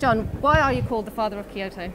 John, why are you called the father of Kyoto?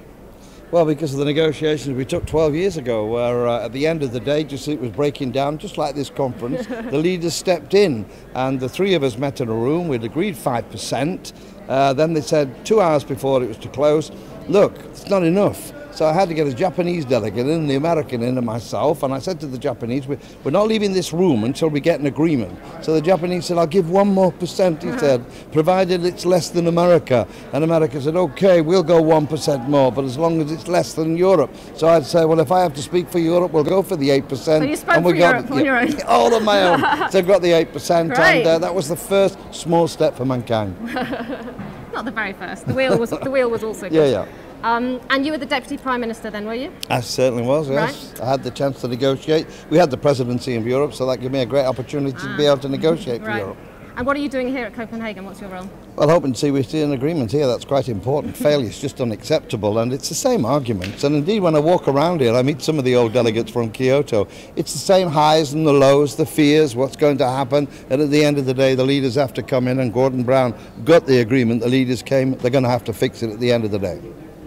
Well, because of the negotiations we took 12 years ago, where uh, at the end of the day, just it was breaking down, just like this conference, the leaders stepped in, and the three of us met in a room. We'd agreed 5%. Uh, then they said two hours before it was to close, look, it's not enough. So I had to get a Japanese delegate in, the American in, and myself. And I said to the Japanese, we're, we're not leaving this room until we get an agreement. So the Japanese said, I'll give one more percent, he said, provided it's less than America. And America said, okay, we'll go 1% more, but as long as it's less than Europe. So I'd say, well, if I have to speak for Europe, we'll go for the 8%. So you spoke and we for got Europe on your own? All on my own. so I got the 8%, Great. and uh, that was the first small step for mankind. Not the very first. The wheel was the wheel was also good. Yeah, yeah. Um, and you were the deputy prime minister then, were you? I certainly was, yes. I had the chance to negotiate. We had the presidency of Europe, so that gave me a great opportunity to be able to negotiate for Right. Europe. And what are you doing here at Copenhagen? What's your role? Well, hoping to see we see an agreement here. That's quite important. Failure is just unacceptable, and it's the same arguments. And indeed, when I walk around here, I meet some of the old delegates from Kyoto. It's the same highs and the lows, the fears, what's going to happen. And at the end of the day, the leaders have to come in, and Gordon Brown got the agreement. The leaders came. They're going to have to fix it at the end of the day.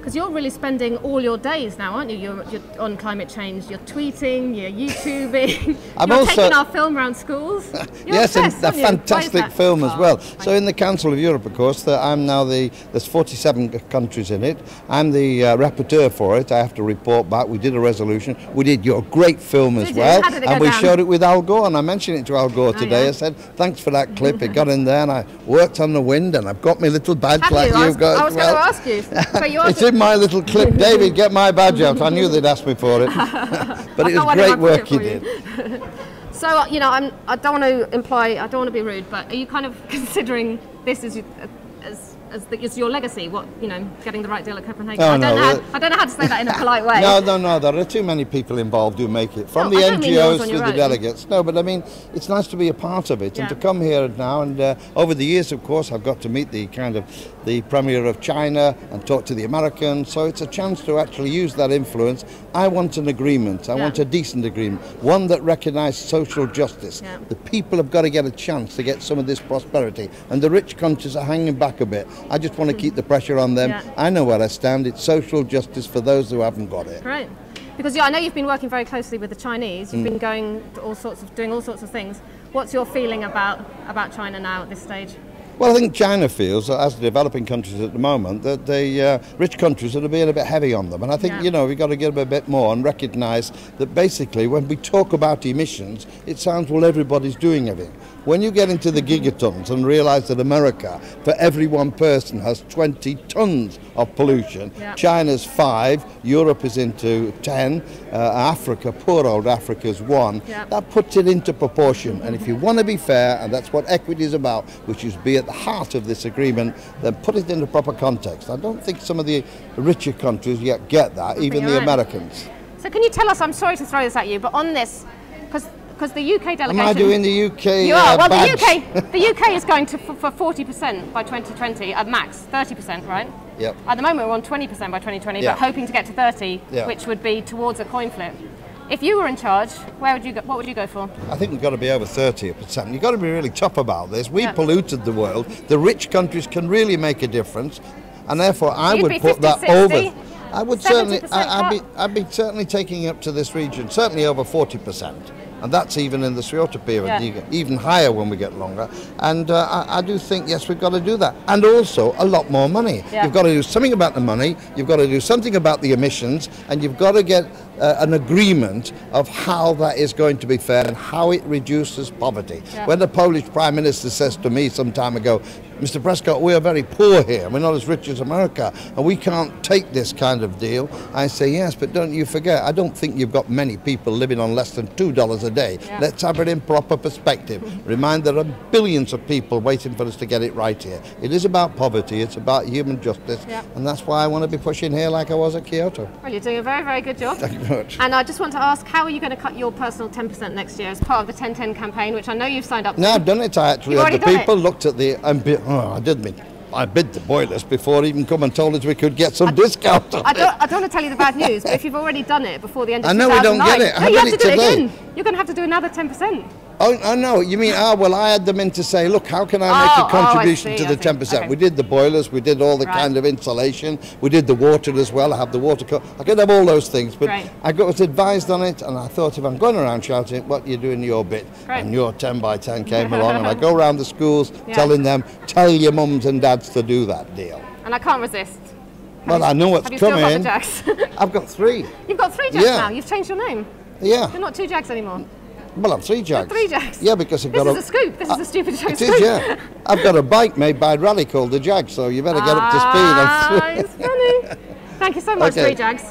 Because you're really spending all your days now, aren't you? You're, you're on climate change. You're tweeting. You're YouTubing. I'm you're also- taking our film around schools. You're yes, and a you? Fantastic film as Oh, well. thank So in the Council of Europe, of course, the, I'm now the there's 47 countries in it. I'm the uh, rapporteur for it. I have to report back. We did a resolution. We did your great film as Did you? well, it and we down? showed it with Al Gore. And I mentioned it to Al Gore Oh, today. yeah? I said, "Thanks for that clip. it got in there, and I worked on the wind, and I've got my little badge Have like you? I was, you've got." I was well. going to ask you. So you It's in my little clip. David, get my badge out. I knew they'd ask me for it. but it was one in my great work pocket you did. So you know, I'm, I don't want to imply, I don't want to be rude, but are you kind of considering this as, you, as as, the, as your legacy? What you know, getting the right deal at Copenhagen? Oh, I, don't no, know how, I don't know how to say that in a polite way. No, no, no. There are too many people involved who make it, from No, the I don't mean yours NGOs to the delegates. No, but I mean, it's nice to be a part of it Yeah. and to come here now. And uh, over the years, of course, I've got to meet the kind of the premier of China and talk to the Americans. So it's a chance to actually use that influence. I want an agreement. I Yeah. want a decent agreement, one that recognises social justice. Yeah. The people have got to get a chance to get some of this prosperity, and the rich countries are hanging back a bit. I just want to keep the pressure on them. Yeah. I know where I stand. It's social justice for those who haven't got it. Great. Because yeah, I know you've been working very closely with the Chinese. Mm. You've been going to all sorts of doing all sorts of things. What's your feeling about about China now at this stage? Well, I think China feels, as the developing countries at the moment, that the uh, rich countries are being a bit heavy on them. And I think, Yeah. you know, we've got to give a bit more and recognise that basically when we talk about emissions, it sounds, well, everybody's doing everything. When you get into the gigatons and realise that America, for every one person, has 20 tonnes of pollution, Yeah. China's five, Europe is into 10, uh, Africa, poor old Africa's one. Yeah. That puts it into proportion. And if you want to be fair, and that's what equity is about, which is be at the heart of this agreement, then put it into proper context. I don't think some of the richer countries yet get that, even the right. Americans. So can you tell us? I'm sorry to throw this at you, but on this, because because the UK delegation. Am I doing the UK? You uh, are. Well, badge? the UK, the UK is going to f- for 40% by 2020 at max, 30%, right? Yep. At the moment, we're on 20% by 2020, Yeah. but hoping to get to 30, Yeah. which would be towards a coin flip. If you were in charge, where would you go? What would you go for? I think we've got to be over 30%. You've got to be really tough about this. We Yeah. polluted the world. The rich countries can really make a difference. And therefore, I you'd would be put 50, that 60, over. I would certainly, I, I'd, be. I'd be certainly taking it up to this region, certainly over 40%. And that's even in the Kyoto period, Yeah. Even higher when we get longer. And uh, I, I do think, yes, we've got to do that. And also a lot more money. Yeah. You've got to do something about the money, you've got to do something about the emissions, and you've got to get uh, an agreement of how that is going to be fair and how it reduces poverty. Yeah. When the Polish Prime Minister says to me some time ago, Mr. Prescott, we are very poor here. We're not as rich as America, and we can't take this kind of deal. I say, yes, but don't you forget, I don't think you've got many people living on less than $2 a day. Yeah. Let's have it in proper perspective. Remind there are billions of people waiting for us to get it right here. It is about poverty, it's about human justice, Yeah. and that's why I want to be pushing here like I was at Kyoto. Well, you're doing a very, very good job. Thank you very much. And I just want to ask, how are you going to cut your personal 10% next year as part of the 1010 campaign, which I know you've signed up to? No, I've done it. I actually had the people looked at the. Oh, I did me. I bid the boilers before he even come and told us we could get some discount. on I don't, I don't want to tell you the bad news, but if you've already done it before the end of. I know we don't get it. I no, you have to do today. it again. You're going to have to do another 10%. Oh, I know. You mean, ah, well, I had them in to say, look, how can I make Oh, a oh, contribution see, to the 10%? Okay. We did the boilers, we did all the Right. kind of insulation, we did the water as well. I have the water co- I could have all those things, but Great. I got was advised on it, and I thought if I'm going around shouting, what you doing your bit? Great. And your 10 by 10 came along, and I go around the schools Yeah. telling them, tell your mums and dads to do that deal. And I can't resist. Well, I know what's Have you still got the coming. Jags? I've got three. You've got three Jags Yeah. now. You've changed your name. Yeah. You're not two Jags anymore. Well, I'm three jags. three Jags. Yeah, because I've This got is a scoop. This is a stupid show It scoop. is, yeah. I've got a bike made by Raleigh called the Jag, so you better get up to speed. Ah, it's funny. Thank you so much, Okay. three Jags.